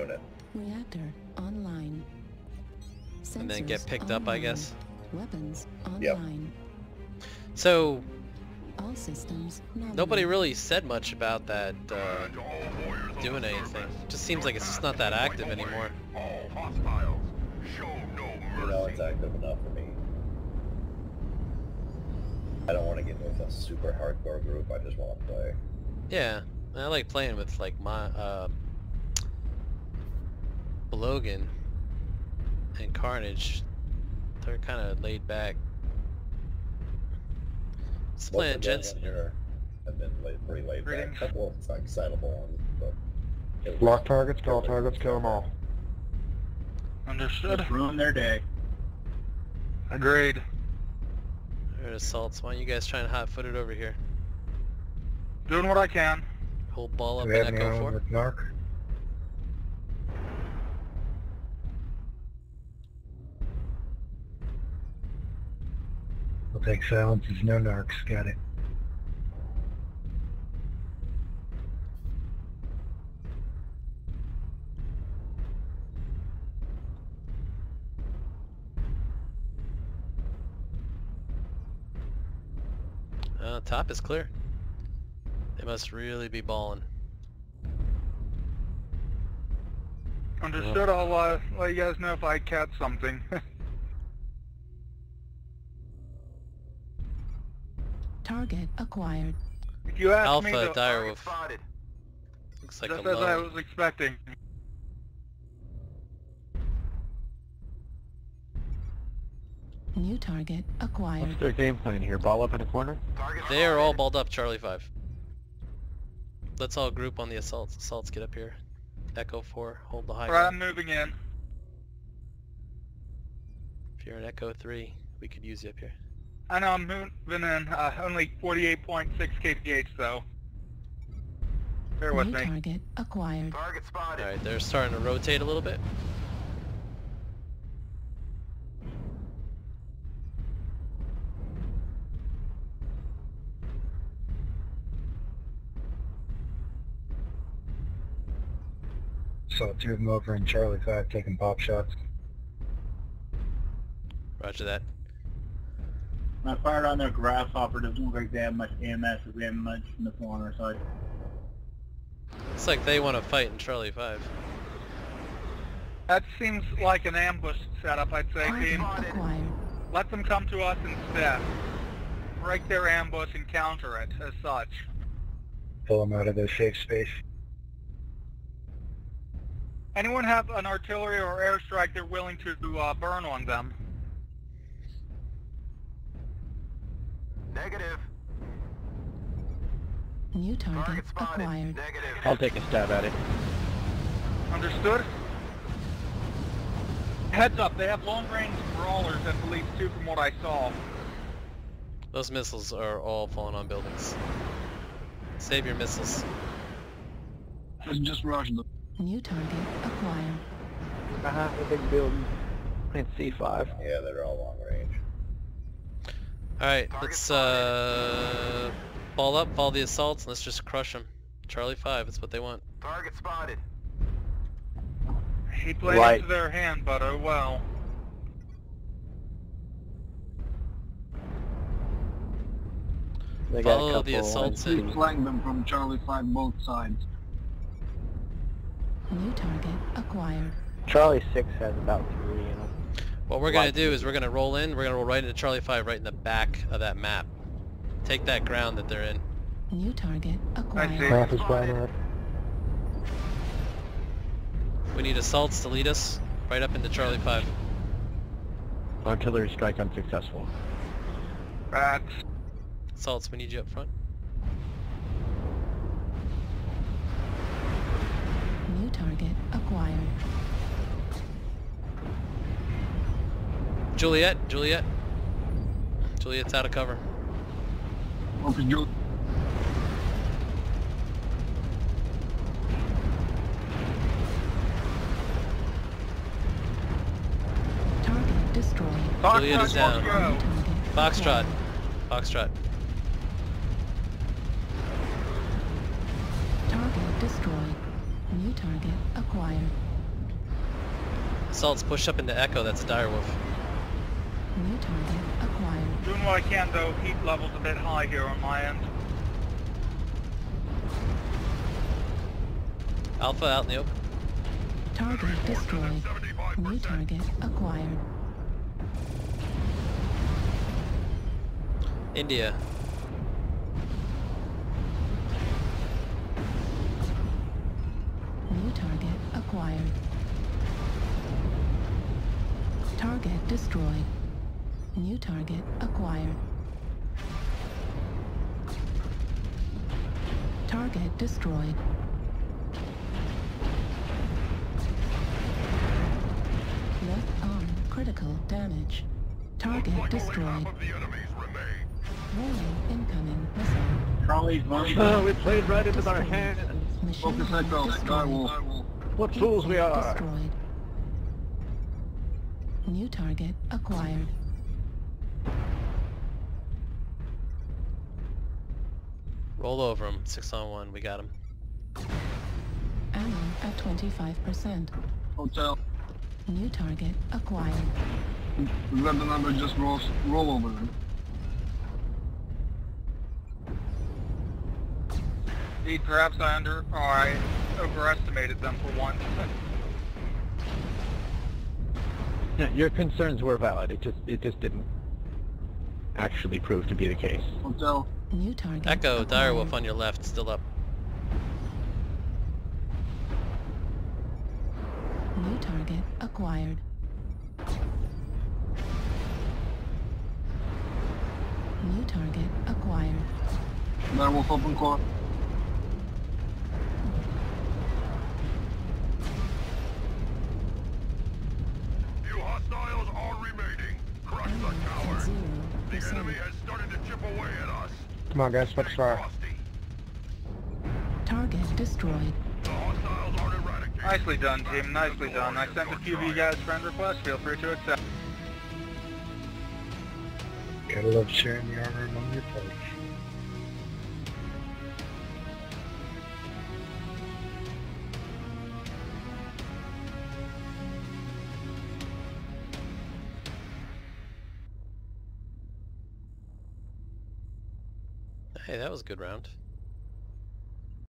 unit. Reactor online. And then get Sensors picked up, I guess. Weapons Yep. online. So All systems nobody really said much about that uh, doing anything. Just seems like it's just not that active anymore. All hostiles. Show no You know, it's active enough for me. I don't want to get with a super hardcore group. I just want to play. Yeah, I like playing with like my um, Logan and Carnage. They're kind of laid back. Just Most playing of the guys gents. in here have been laid, pretty laid back. A couple of like, excitable ones, but. Lock targets, call targets, kill them all. Understood. Just ruin their day. Agreed. There are assaults. Why don't you guys try and hot-foot it over here? Doing what I can. Hold ball up Do we have and any echo on four. with narc? We'll take silences, no narcs, got it. Uh, top is clear. They must really be balling. Understood. I'll uh, let you guys know if I catch something. Target acquired. if you ask me, Alpha to, Direwolf. spotted. Looks like just a as I low. was expecting. New target acquired. What's their game plan here? Ball up in a corner? They are all balled up, Charlie 5. Let's all group on the assaults. Assaults, get up here. Echo 4, hold the high Alright, ground. I'm moving in. If you're an Echo 3, we could use you up here. I know I'm moving in. Uh, only 48.6 kph though. Bear with New me. target acquired. Target spotted. Alright, they're starting to rotate a little bit. Saw two of them over in Charlie 5 taking pop shots. Roger that. I fired on their grasshopper. Doesn't look like they have much AMS if we have much missile on our side. Looks like they want to fight in Charlie 5. That seems like an ambush setup, I'd say, team. Let them come to us instead. Break their ambush and counter it as such. Pull them out of their safe space. Anyone have an artillery or airstrike they're willing to uh, burn on them? Negative. New target Target spotted. acquired. Negative. I'll take a stab at it. Understood? Heads up, they have long-range brawlers at least two from what I saw. Those missiles are all falling on buildings. Save your missiles. Just, just rush them. New target acquired. Behind the big building. In C5. Yeah, they're all long range. Alright, let's uh, ball up, follow the assaults, and let's just crush them. Charlie 5, that's what they want. Target spotted. He played Right. into their hand, but oh well. They Follow the assaults Keep in. flanking them from Charlie 5 both sides. New target acquired. Charlie 6 has about three in them. What we're gonna do is we're gonna roll in, we're gonna roll right into Charlie 5, right in the back of that map. Take that ground that they're in. New target acquired. Map. We need assaults to lead us right up into Charlie 5. Artillery strike unsuccessful. Rats. Assaults, we need you up front. New target acquired. Juliet, Juliet. Juliet's out of cover. Okay, Joe. Target destroyed. Juliet is down. let's go. New target Foxtrot. acquired. Foxtrot. Target destroyed. New target acquired. Assaults push up into Echo, that's a direwolf. New target acquired. Doing what I can though, heat level's a bit high here on my end. Alpha out in the open. Target destroyed. New target acquired. India. New target acquired. Target destroyed. New target acquired. Target destroyed. Left arm critical damage. Target Like destroyed. half of the enemies remain. Warning incoming missile. Charlie's one. Oh, ah, we played right into their hands. Machine Focus gun echo. Skywolf. What fools we are. Destroyed. New target acquired. Roll over him. Six on one. We got him. Ammo at 25%. Hotel. New target acquired. We got the number, just roll, roll over them. Indeed, perhaps I under or I overestimated them for once. Yeah, your concerns were valid. It just it just didn't actually prove to be the case. Hotel. New target Echo, direwolf on your left, still up. New target acquired. New target acquired. Direwolf open court. Enemy has started to chip away at us. Come on, guys, Stay focus fire. frosty. Target destroyed. The hostiles are eradicated. Nicely done, team. Nicely done. I sent a few of you guys friend requests. Feel free to accept. Gotta love sharing the armor among your folks. Hey, that was a good round.